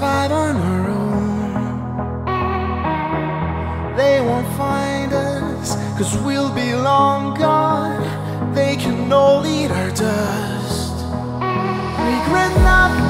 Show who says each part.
Speaker 1: We'll survive on our own. They won't find us, cause we'll be long gone. They can all eat our dust. Regret nothing,